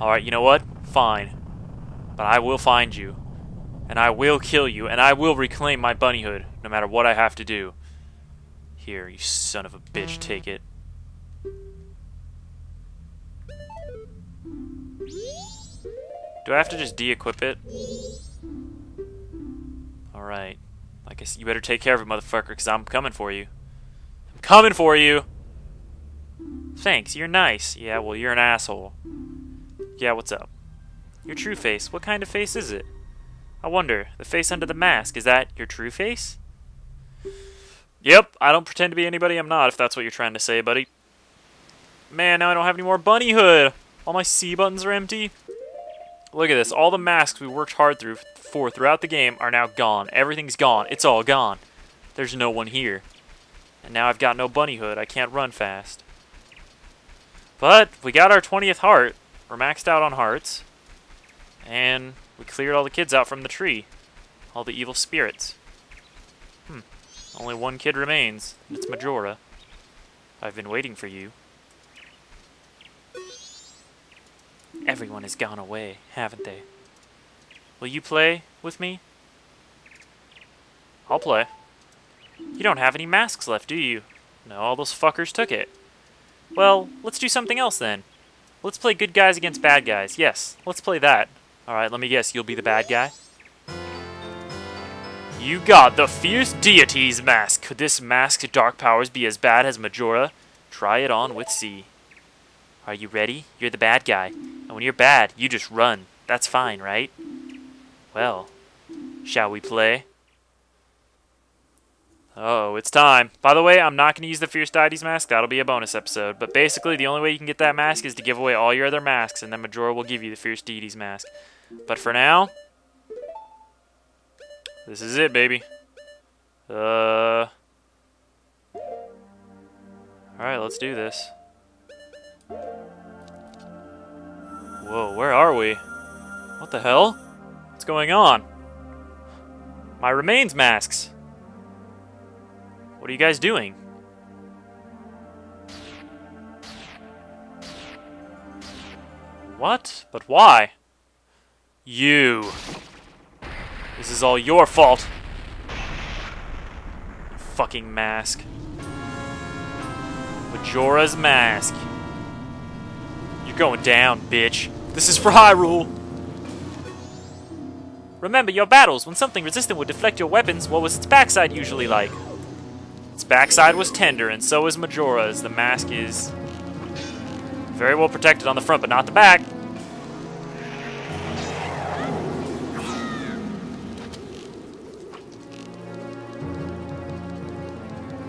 Alright, you know what? Fine. But I will find you. And I will kill you. And I will reclaim my bunnyhood, no matter what I have to do. Here, you son of a bitch, take it. Do I have to just de-equip it? Alright. I guess you better take care of it, motherfucker, because I'm coming for you. I'm coming for you! Thanks, you're nice. Yeah, well, you're an asshole. Yeah, what's up? Your true face. What kind of face is it? I wonder, the face under the mask, is that your true face? Yep, I don't pretend to be anybody I'm not, if that's what you're trying to say, buddy. Man, now I don't have any more bunnyhood! All my C buttons are empty. Look at this. All the masks we worked hard through for throughout the game are now gone. Everything's gone. It's all gone. There's no one here. And now I've got no bunnyhood. I can't run fast. But we got our 20th heart. We're maxed out on hearts. And we cleared all the kids out from the tree. All the evil spirits. Hmm. Only one kid remains. and It's Majora. I've been waiting for you. Everyone has gone away, haven't they? Will you play with me? I'll play. You don't have any masks left, do you? No, all those fuckers took it. Well, let's do something else then. Let's play good guys against bad guys. Yes, let's play that. Alright, let me guess, you'll be the bad guy? You got the Fierce Deity's mask. Could this mask's dark powers be as bad as Majora? Try it on with C. Are you ready? You're the bad guy. And when you're bad, you just run. That's fine, right? Well, shall we play? Oh, it's time. By the way, I'm not going to use the Fierce Deities mask. That'll be a bonus episode. But basically, the only way you can get that mask is to give away all your other masks, and then Majora will give you the Fierce Deities mask. But for now, this is it, baby. Uh... Alright, let's do this. Whoa, where are we? What the hell? What's going on? My remains masks! What are you guys doing? What? But why? You. This is all your fault. Fucking mask. Majora's mask. You're going down, bitch. This is for Hyrule. Remember your battles. When something resistant would deflect your weapons, what was its backside usually like? Its backside was tender, and so is Majora's. The mask is very well protected on the front, but not the back.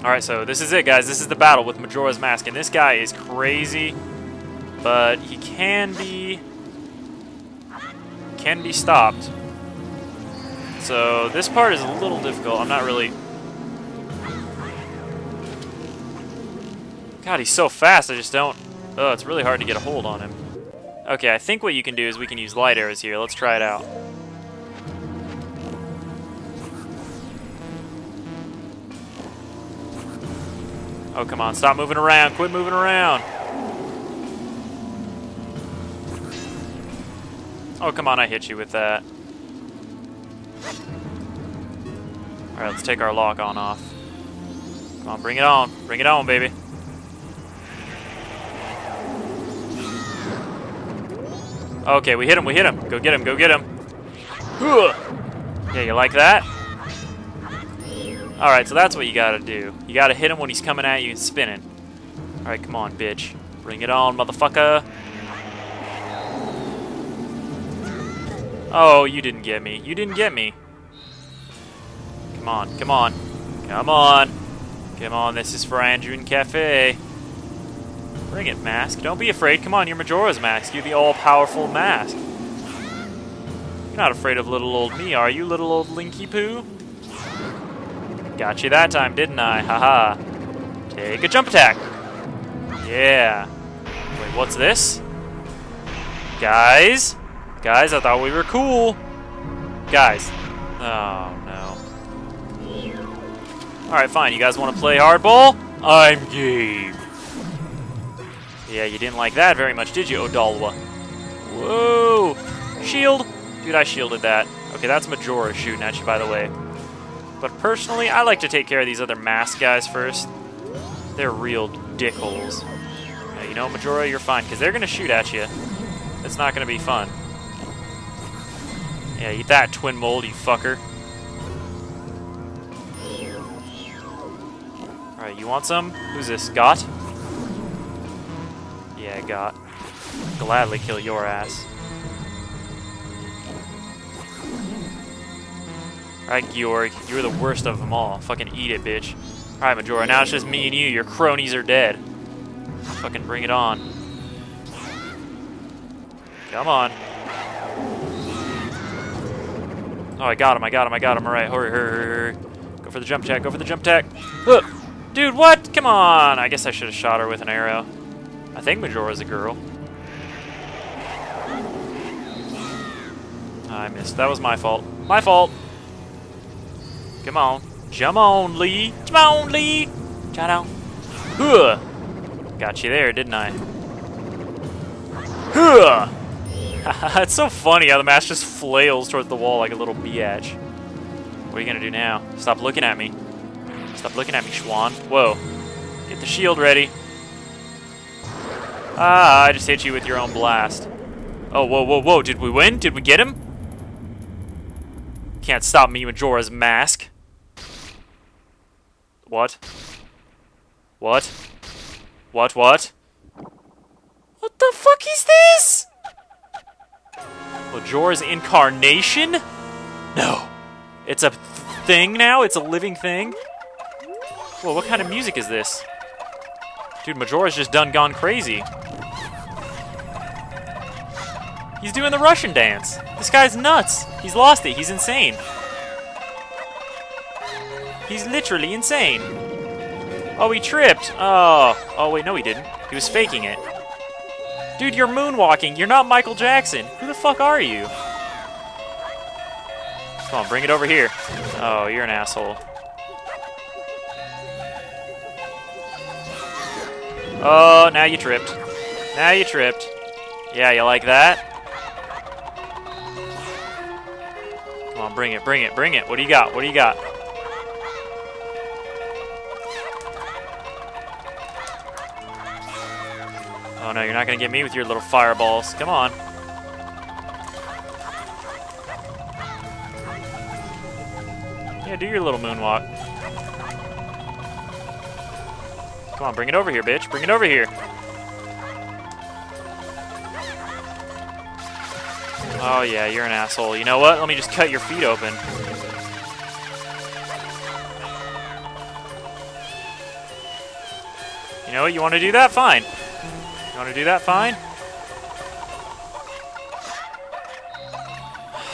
Alright, so this is it, guys. This is the battle with Majora's Mask. And this guy is crazy, but he can be... can be stopped. So this part is a little difficult. I'm not really... God, he's so fast, I just don't... Oh, it's really hard to get a hold on him. Okay, I think what you can do is we can use light arrows here. Let's try it out. Oh, come on. Stop moving around. Quit moving around. Oh, come on. I hit you with that. Alright, let's take our lock on off. Come on, bring it on. Bring it on, baby. Okay, we hit him. We hit him. Go get him. Go get him. Yeah, you like that? Alright, so that's what you gotta do. You gotta hit him when he's coming at you and spinning. Alright, come on, bitch. Bring it on, motherfucker. Oh, you didn't get me. You didn't get me. Come on, come on. Come on. Come on, this is for Anju and Kafei. Bring it, Mask. Don't be afraid. Come on, you're Majora's Mask. You're the all-powerful Mask. You're not afraid of little old me, are you, little old Linky Poo? Got you that time, didn't I? Haha. -ha. Take a jump attack. Yeah. Wait, what's this? Guys? Guys, I thought we were cool. Guys. Oh, no. Alright, fine. You guys want to play hardball? I'm game. Yeah, you didn't like that very much, did you, Odolwa? Whoa! Shield! Dude, I shielded that. Okay, that's Majora shooting at you, by the way. But personally, I like to take care of these other mask guys first. They're real dickholes. Now, you know, Majora, you're fine, because they're going to shoot at you. It's not going to be fun. Yeah, eat that, Twinmold, you fucker. Alright, you want some? Who's this? Goht? Yeah, Goht. Gladly kill your ass. Alright, Gyorg, you're the worst of them all. Fucking eat it, bitch. Alright, Majora, now it's just me and you. Your cronies are dead. Fucking bring it on. Come on. Oh, I got him, I got him, I got him. Alright, hurry, hurry, hurry. Go for the jump tech, go for the jump tech. Ugh. Dude, what? Come on! I guess I should have shot her with an arrow. I think Majora's a girl. I missed. That was my fault. My fault! Come on. Jump on, Lee. Come on, Lee. Shout out. Huh. Got you there, didn't I? Huh. it's so funny how the mask just flails towards the wall like a little biatch. What are you gonna do now? Stop looking at me. Stop looking at me, Schwan. Whoa. Get the shield ready. Ah, I just hit you with your own blast. Oh, whoa, whoa, whoa. Did we win? Did we get him? Can't stop me, Majora's Mask. What? What? What, what? What the fuck is this? Majora's Incarnation? No. It's a th thing now? It's a living thing? Whoa, what kind of music is this? Dude, Majora's just done gone crazy. He's doing the Russian dance. This guy's nuts. He's lost it. He's insane. He's literally insane. Oh, he tripped. Oh. Oh, wait, no he didn't. He was faking it. Dude, you're moonwalking. You're not Michael Jackson. Who the fuck are you? Come on, bring it over here. Oh, you're an asshole. Oh, now you tripped. Now you tripped. Yeah, you like that? Come on, bring it, bring it, bring it. What do you got? What do you got? Oh no, you're not gonna get me with your little fireballs. Come on. Yeah, do your little moonwalk. Come on, bring it over here, bitch. Bring it over here. Oh yeah, you're an asshole. You know what? Let me just cut your feet open. You know what? You want to do that? Fine. You want to do that? Fine.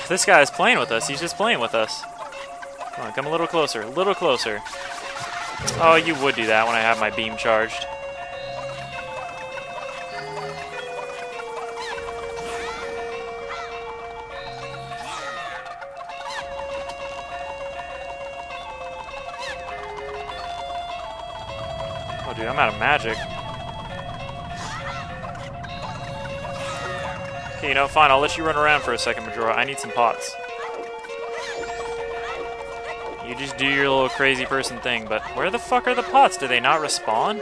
This guy is playing with us. He's just playing with us. Come on, come a little closer. A little closer. Oh, you would do that when I have my beam charged. I'm out of magic. Okay, you know, fine, I'll let you run around for a second, Majora. I need some pots. You just do your little crazy person thing, but where the fuck are the pots? Do they not respawn?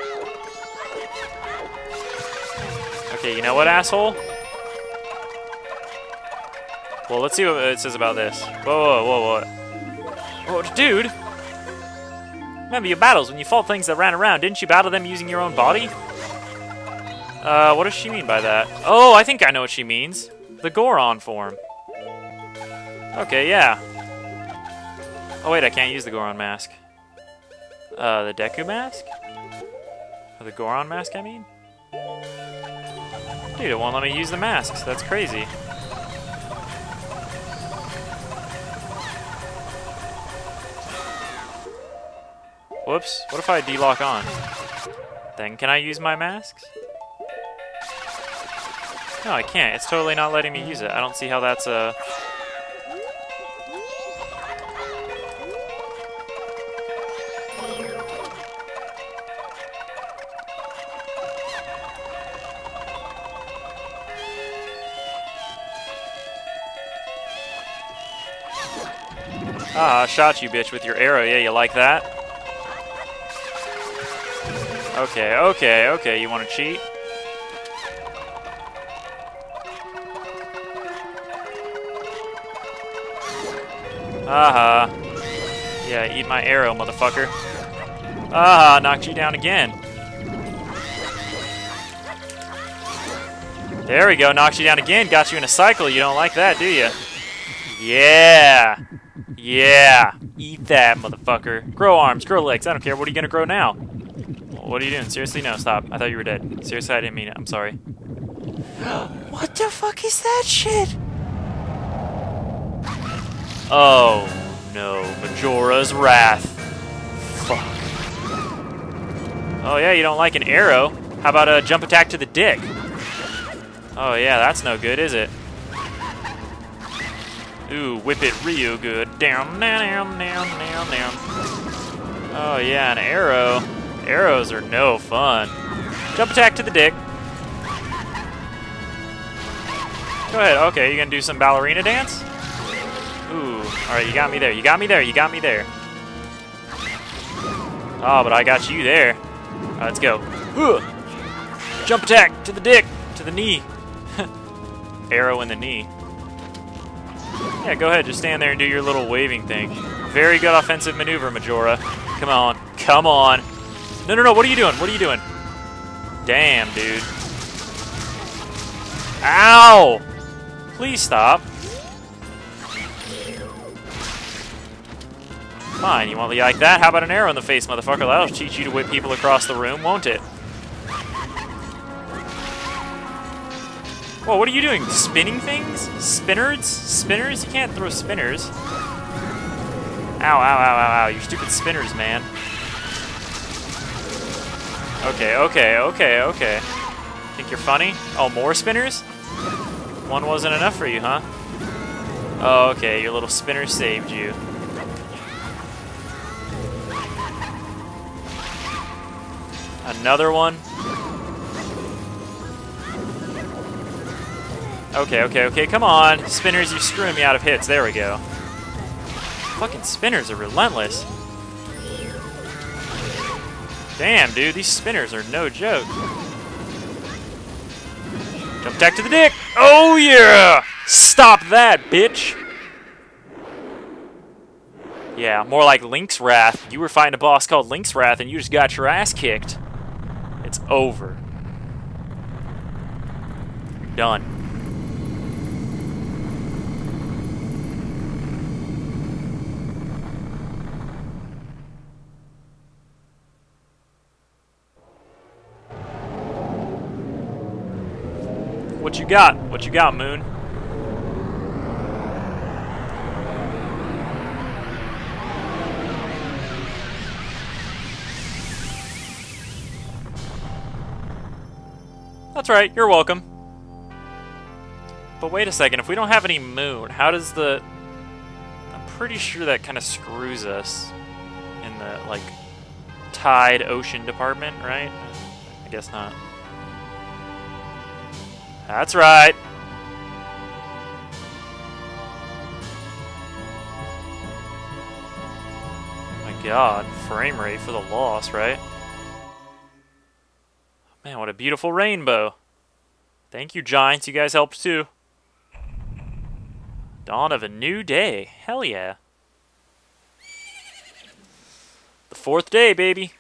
Okay, you know what, asshole? Well, let's see what it says about this. Whoa, whoa, whoa, whoa. Whoa, dude! Remember your battles when you fought things that ran around. Didn't you battle them using your own body? Uh, what does she mean by that? Oh, I think I know what she means. The Goron form. Okay, yeah. Oh wait, I can't use the Goron mask. Uh, the Deku mask? Or the Goron mask, I mean? Dude, it won't let me use the masks. That's crazy. Whoops, what if I d-lock on? Then can I use my masks? No, I can't. It's totally not letting me use it. I don't see how that's a... Ah, I shot you, bitch, with your arrow. Yeah, you like that? Okay, okay, okay. You want to cheat? Aha. Yeah, eat my arrow, motherfucker. Uh-huh, Aha, knocked you down again. There we go, knocked you down again, got you in a cycle. You don't like that, do you? Yeah. Yeah. Eat that, motherfucker. Grow arms, grow legs. I don't care. What are you gonna grow now? What are you doing? Seriously? No, stop. I thought you were dead. Seriously, I didn't mean it. I'm sorry. what the fuck is that shit? Oh, no. Majora's Wrath. Fuck. Oh, yeah, you don't like an arrow? How about a jump attack to the dick? Oh, yeah, that's no good, is it? Ooh, whip it real good. Down, down, down, down, down. Oh, yeah, an arrow. Arrows are no fun. Jump attack to the dick. Go ahead. Okay, you gonna do some ballerina dance? Ooh, alright, you got me there. You got me there. You got me there. Oh, but I got you there. Right, let's go. Ooh. Jump attack to the dick, to the knee. Arrow in the knee. Yeah, go ahead. Just stand there and do your little waving thing. Very good offensive maneuver, Majora. Come on. Come on. No, no, no. What are you doing? What are you doing? Damn, dude. Ow! Please stop. Fine, you want to like that? How about an arrow in the face, motherfucker? That'll teach you to whip people across the room, won't it? Whoa, what are you doing? Spinning things? Spinners? Spinners? You can't throw spinners. Ow, ow, ow, ow, ow. You stupid spinners, man. Okay, okay, okay, okay. Think you're funny? Oh, more spinners? One wasn't enough for you, huh? Oh, okay, your little spinner saved you. Another one? Okay, okay, okay, come on. Spinners, you're screwing me out of hits. There we go. Fucking spinners are relentless. Damn, dude, these spinners are no joke. Jump attack to the dick! Oh, yeah! Stop that, bitch! Yeah, more like Link's Wrath. You were fighting a boss called Link's Wrath and you just got your ass kicked. It's over. Done. You got? What you got, Moon? That's right, you're welcome. But wait a second, if we don't have any moon, how does the... I'm pretty sure that kind of screws us in the, like, tide ocean department, right? I guess not. That's right. My god, frame rate for the loss, right? Man, what a beautiful rainbow. Thank you, Giants. You guys helped too. Dawn of a new day. Hell yeah. The fourth day, baby.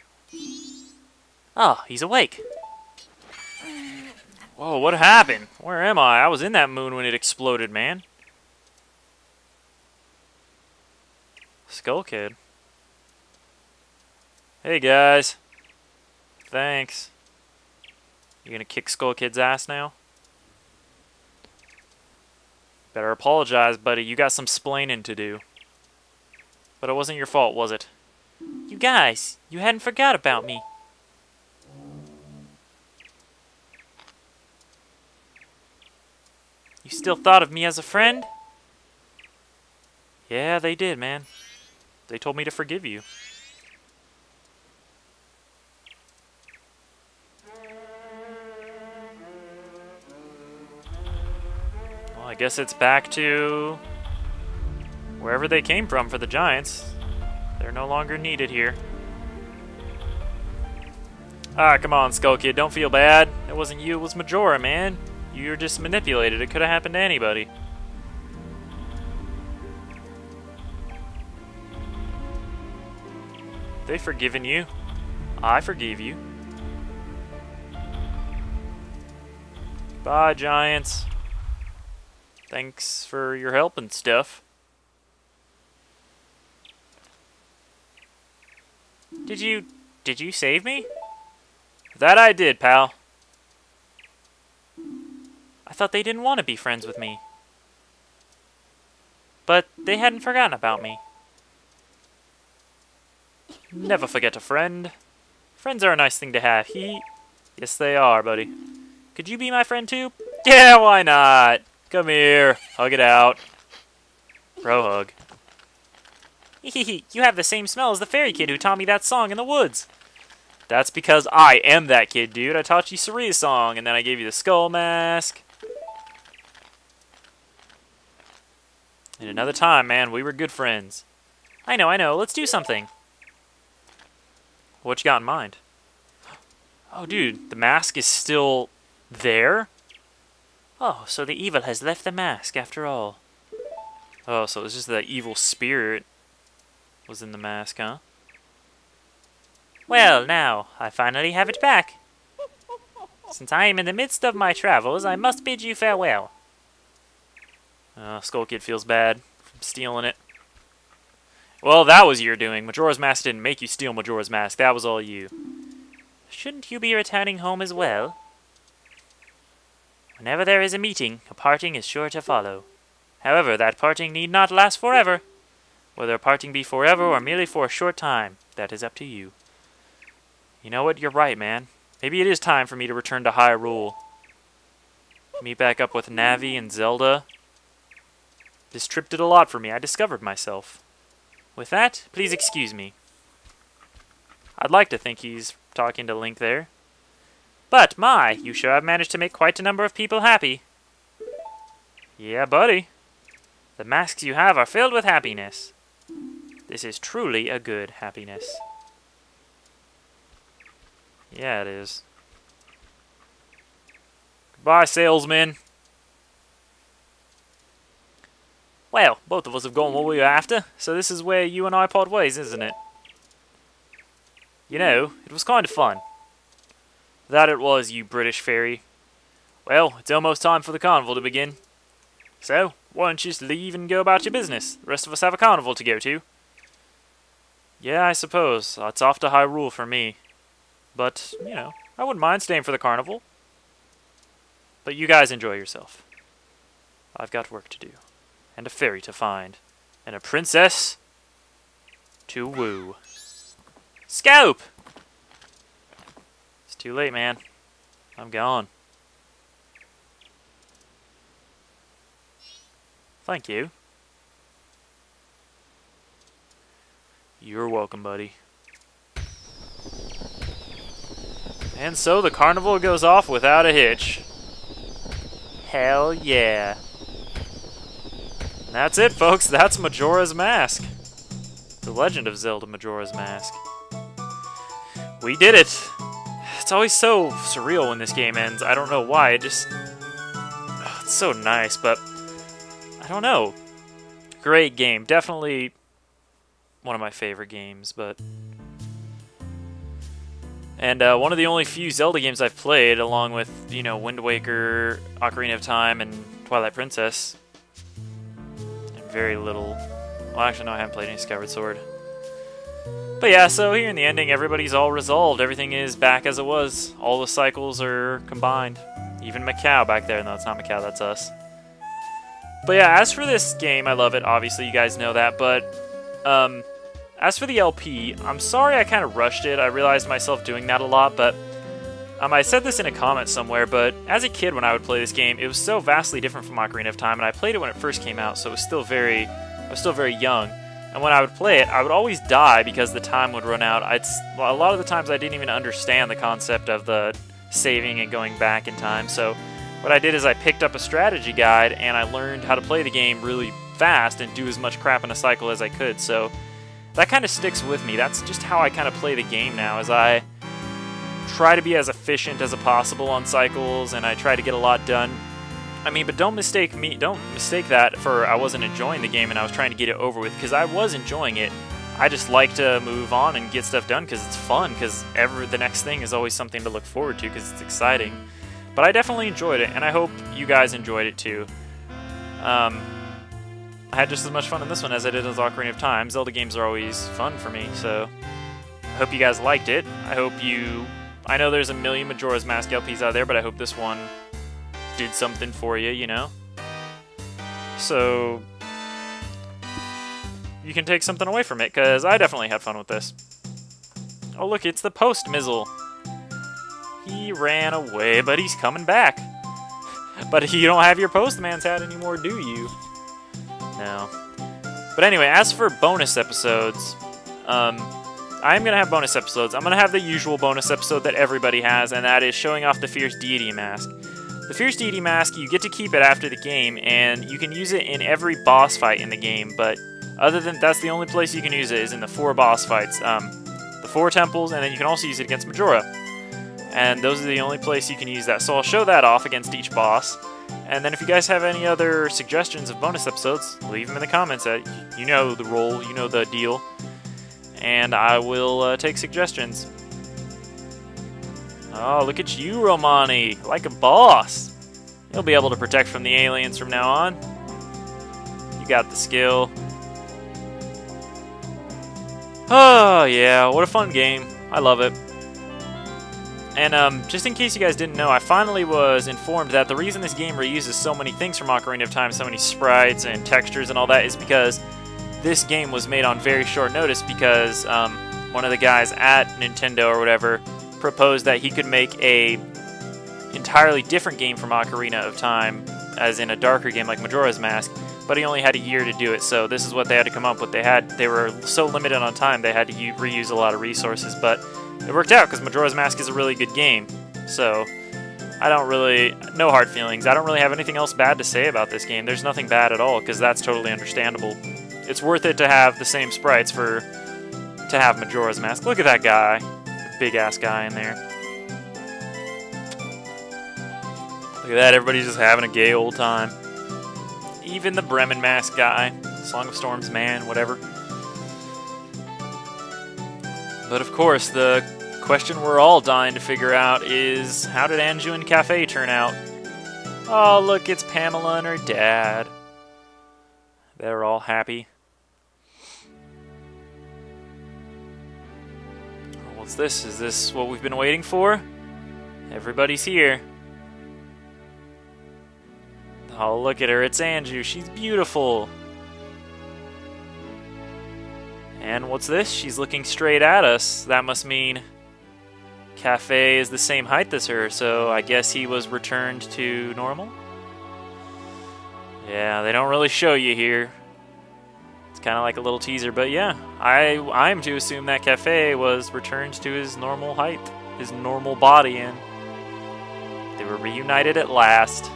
Ah, oh, he's awake. Whoa, what happened? Where am I? I was in that moon when it exploded, man. Skull Kid. Hey, guys. Thanks. You gonna kick Skull Kid's ass now? Better apologize, buddy. You got some splaining to do. But it wasn't your fault, was it? You guys, you hadn't forgot about me. You still thought of me as a friend? Yeah, they did, man. They told me to forgive you. Well, I guess it's back to wherever they came from for the Giants. They're no longer needed here. Ah, come on, Skull Kid, don't feel bad. It wasn't you, it was Majora, man. You were just manipulated. It could have happened to anybody. They forgiven you. I forgive you. Bye, Giants. Thanks for your help and stuff. Did you... did you save me? That I did, pal. I thought they didn't want to be friends with me. But they hadn't forgotten about me. Never forget a friend. Friends are a nice thing to have. He... Yes, they are, buddy. Could you be my friend, too? Yeah, why not? Come here. Hug it out. Bro hug. Hehehe, you have the same smell as the fairy kid who taught me that song in the woods. That's because I am that kid, dude. I taught you Saria's song, and then I gave you the skull mask. And another time, man, we were good friends. I know, I know. Let's do something. What you got in mind? Oh, dude, the mask is still there? Oh, so the evil has left the mask after all. Oh, so it's just the evil spirit was in the mask, huh? Well, now, I finally have it back. Since I am in the midst of my travels, I must bid you farewell. Uh, Skull Kid feels bad from stealing it. Well, that was your doing. Majora's Mask didn't make you steal Majora's Mask. That was all you. Shouldn't you be returning home as well? Whenever there is a meeting, a parting is sure to follow. However, that parting need not last forever. Whether a parting be forever or merely for a short time, that is up to you. You know what? You're right, man. Maybe it is time for me to return to Hyrule. Meet back up with Navi and Zelda. This trip did a lot for me. I discovered myself. With that, please excuse me. I'd like to think he's talking to Link there. But, my, you sure have managed to make quite a number of people happy. Yeah, buddy. The masks you have are filled with happiness. This is truly a good happiness. Yeah, it is. Goodbye, salesman. Well, both of us have gotten what we were after, so this is where you and I part ways, isn't it? You know, it was kind of fun. That it was, you British fairy. Well, it's almost time for the carnival to begin. So, why don't you just leave and go about your business? The rest of us have a carnival to go to. Yeah, I suppose. It's off to Hyrule for me. But, you know, I wouldn't mind staying for the carnival. But you guys enjoy yourself. I've got work to do and a fairy to find, and a princess to woo. Scope! It's too late, man. I'm gone. Thank you. You're welcome, buddy. And so the carnival goes off without a hitch. Hell yeah. That's it, folks. That's Majora's Mask. The Legend of Zelda Majora's Mask. We did it! It's always so surreal when this game ends. I don't know why. It just... Oh, it's so nice, but... I don't know. Great game. Definitely one of my favorite games, but... And uh, one of the only few Zelda games I've played, along with, you know, Wind Waker, Ocarina of Time, and Twilight Princess very little. Well, actually, no, I haven't played any Skyward Sword. But yeah, so here in the ending, everybody's all resolved. Everything is back as it was. All the cycles are combined. Even Mikau back there. No, it's not Mikau, that's us. But yeah, as for this game, I love it. Obviously, you guys know that. But um, as for the LP, I'm sorry I kind of rushed it. I realized myself doing that a lot, but um, I said this in a comment somewhere, but as a kid when I would play this game, it was so vastly different from Ocarina of Time, and I played it when it first came out, so it was still very, I was still very young. And when I would play it, I would always die because the time would run out. I'd, well, a lot of the times I didn't even understand the concept of the saving and going back in time. So what I did is I picked up a strategy guide and I learned how to play the game really fast and do as much crap in a cycle as I could. So that kind of sticks with me. That's just how I kind of play the game now. As I try to be as efficient as possible on cycles, and I try to get a lot done. I mean, but don't mistake me. Don't mistake that for I wasn't enjoying the game and I was trying to get it over with because I was enjoying it. I just like to move on and get stuff done because it's fun. Because ever the next thing is always something to look forward to because it's exciting. But I definitely enjoyed it, and I hope you guys enjoyed it too. Um, I had just as much fun in this one as I did in Ocarina of Time. Zelda games are always fun for me, so I hope you guys liked it. I hope you... I know there's a million Majora's Mask LPs out there, but I hope this one did something for you, you know? So, you can take something away from it, because I definitely had fun with this. Oh look, it's the Post Mizzle. He ran away, but he's coming back. But you don't have your postman's hat anymore, do you? No. But anyway, as for bonus episodes, um, I'm going to have bonus episodes. I'm going to have the usual bonus episode that everybody has, and that is showing off the Fierce Deity Mask. The Fierce Deity Mask, you get to keep it after the game, and you can use it in every boss fight in the game, but other than that's the only place you can use it is in the four boss fights. Um, the four temples, and then you can also use it against Majora. And those are the only place you can use that. So I'll show that off against each boss. And then if you guys have any other suggestions of bonus episodes, leave them in the comments. Uh, you know the role, you know the deal. And I will uh, take suggestions. Oh, look at you, Romani. Like a boss. You'll be able to protect from the aliens from now on. You got the skill. Oh, yeah. What a fun game. I love it. And um, just in case you guys didn't know, I finally was informed that the reason this game reuses so many things from Ocarina of Time, so many sprites and textures and all that, is because this game was made on very short notice because um, one of the guys at Nintendo or whatever proposed that he could make a entirely different game from Ocarina of Time, as in a darker game like Majora's Mask, but he only had a year to do it. So this is what they had to come up with. They had they were so limited on time, they had to reuse a lot of resources, but it worked out because Majora's Mask is a really good game. So I don't really, no hard feelings. I don't really have anything else bad to say about this game. There's nothing bad at all because that's totally understandable. It's worth it to have the same sprites for, to have Majora's Mask. Look at that guy, big ass guy in there. Look at that, everybody's just having a gay old time. Even the Bremen Mask guy, Song of Storms man, whatever. But of course, the question we're all dying to figure out is how did Anju and Kafei turn out? Oh, look, it's Pamela and her dad. They're all happy. What's this? Is this what we've been waiting for? Everybody's here. Oh, look at her. It's Anju. She's beautiful. And what's this? She's looking straight at us. That must mean Kafei is the same height as her, so I guess he was returned to normal? Yeah, they don't really show you here. Kind of like a little teaser, but yeah, I I'm to assume that Kafei was returned to his normal height, his normal body, and they were reunited at last.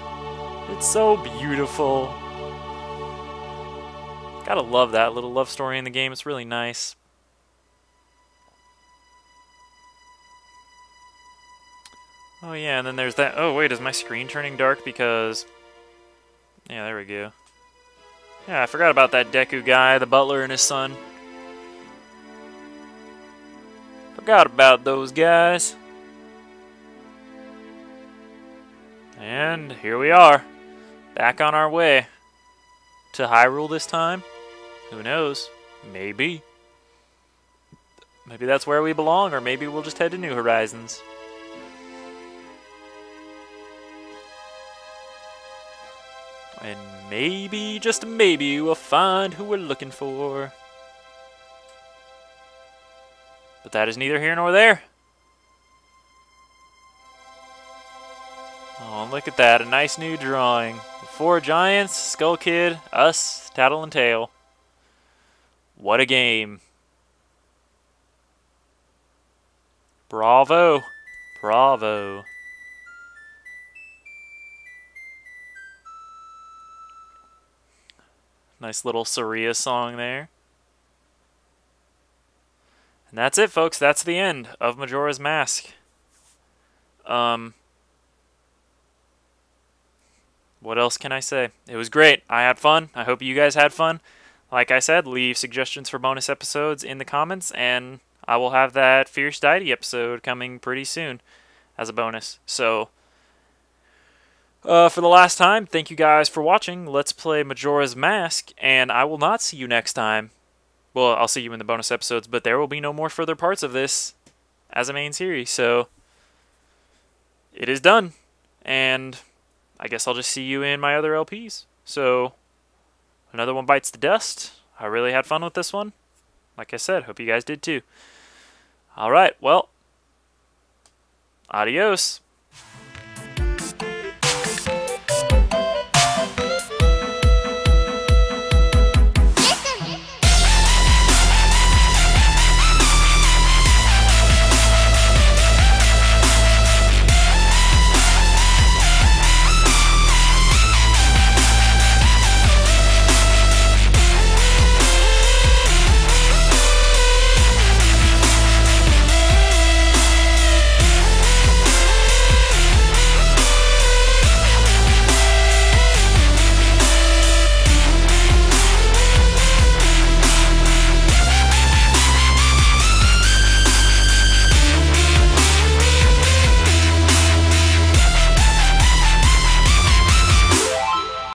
It's so beautiful. Gotta love that little love story in the game. It's really nice. Oh yeah, and then there's that. Oh wait, is my screen turning dark because... Yeah, there we go. Yeah, I forgot about that Deku guy, the butler and his son. Forgot about those guys. And here we are, back on our way. To Hyrule this time? Who knows? Maybe. Maybe that's where we belong, or maybe we'll just head to New Horizons. And maybe, just maybe, we'll find who we're looking for. But that is neither here nor there. Oh, look at that, a nice new drawing. Four giants, Skull Kid, us, Tatl and Tael. What a game. Bravo. Bravo. Nice little Saria song there. And that's it, folks. That's the end of Majora's Mask. Um, what else can I say? It was great. I had fun. I hope you guys had fun. Like I said, leave suggestions for bonus episodes in the comments, and I will have that Fierce Deity episode coming pretty soon as a bonus. So, uh, for the last time, thank you guys for watching. Let's play Majora's Mask, and I will not see you next time. Well, I'll see you in the bonus episodes, but there will be no more further parts of this as a main series. So, it is done, and I guess I'll just see you in my other LPs. So, another one bites the dust. I really had fun with this one. Like I said, hope you guys did too. All right, well, adios.